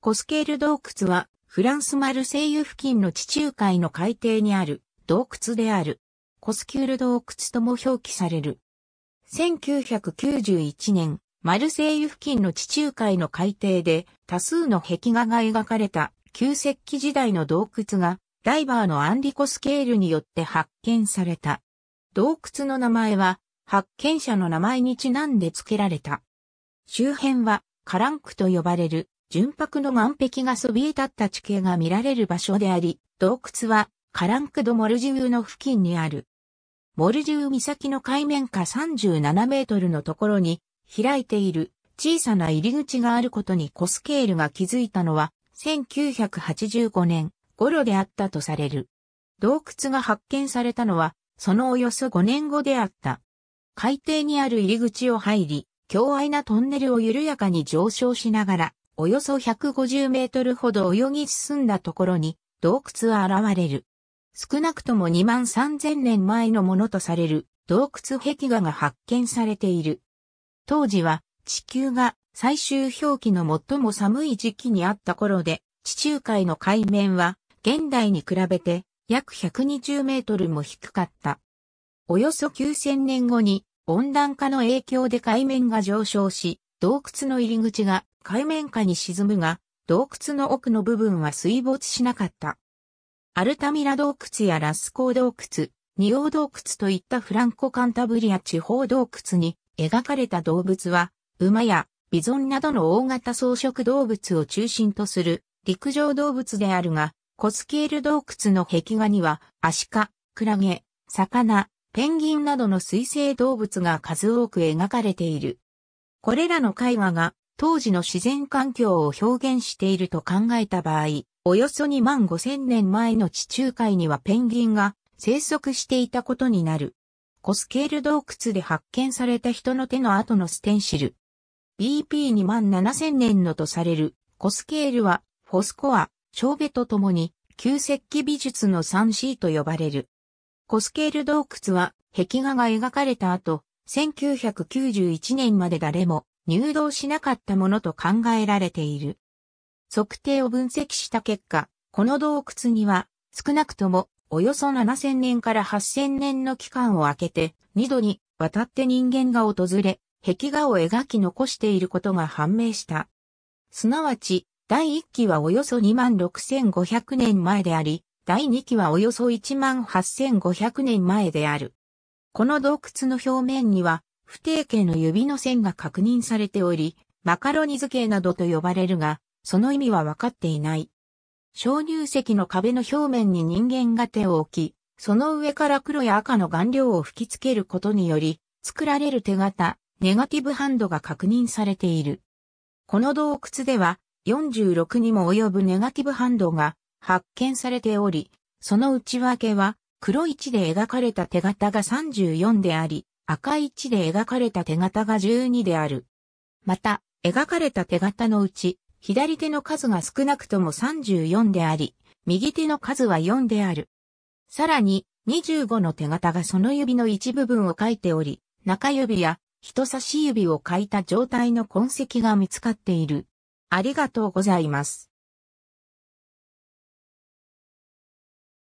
コスケール洞窟はフランスマルセイユ付近の地中海の海底にある洞窟である。コスキュール洞窟とも表記される。1991年、マルセイユ付近の地中海の海底で多数の壁画が描かれた旧石器時代の洞窟がダイバーのアンリコスケールによって発見された。洞窟の名前は発見者の名前にちなんで付けられた。周辺はカランクと呼ばれる純白の岸壁がそびえ立った地形が見られる場所であり、洞窟はカランクドモルジューの付近にある。モルジュー岬の海面下37メートルのところに開いている小さな入り口があることにコスケールが気づいたのは1985年頃であったとされる。洞窟が発見されたのはそのおよそ5年後であった。海底にある入り口を入り、強愛なトンネルを緩やかに上昇しながら、およそ150メートルほど泳ぎ進んだところに洞窟は現れる。少なくとも2万3000年前のものとされる洞窟壁画が発見されている。当時は地球が最終氷期の最も寒い時期にあった頃で、地中海の海面は現代に比べて約120メートルも低かった。およそ9000年後に温暖化の影響で海面が上昇し、洞窟の入り口が海面下に沈むが、洞窟の奥の部分は水没しなかった。アルタミラ洞窟やラスコー洞窟、ニオー洞窟といったフランコカンタブリア地方洞窟に描かれた動物は、馬やビゾンなどの大型草食動物を中心とする陸上動物であるが、コスケール洞窟の壁画には、アシカ、クラゲ、魚、ペンギンなどの水生動物が数多く描かれている。これらの絵画が当時の自然環境を表現していると考えた場合、およそ2万5千年前の地中海にはペンギンが生息していたことになる。コスケール洞窟で発見された人の手の跡のステンシル。BP2 万7千年のとされるコスケールはフォスコア、ショーベとともに旧石器美術の 3C と呼ばれる。コスケール洞窟は壁画が描かれた後、1991年まで誰も入道しなかったものと考えられている。測定を分析した結果、この洞窟には少なくともおよそ7000年から8000年の期間を空けて2度にわたって人間が訪れ、壁画を描き残していることが判明した。すなわち、第1期はおよそ26,500年前であり、第2期はおよそ18,500年前である。この洞窟の表面には不定形の指の線が確認されており、マカロニ図形などと呼ばれるが、その意味は分かっていない。鍾乳石の壁の表面に人間が手を置き、その上から黒や赤の顔料を吹き付けることにより、作られる手形、ネガティブハンドが確認されている。この洞窟では、46にも及ぶネガティブハンドが発見されており、その内訳は黒い地で描かれた手形が34であり、赤い地で描かれた手形が12である。また、描かれた手形のうち、左手の数が少なくとも34であり、右手の数は4である。さらに、25の手形がその指の一部分を書いており、中指や人差し指を書いた状態の痕跡が見つかっている。ありがとうございます。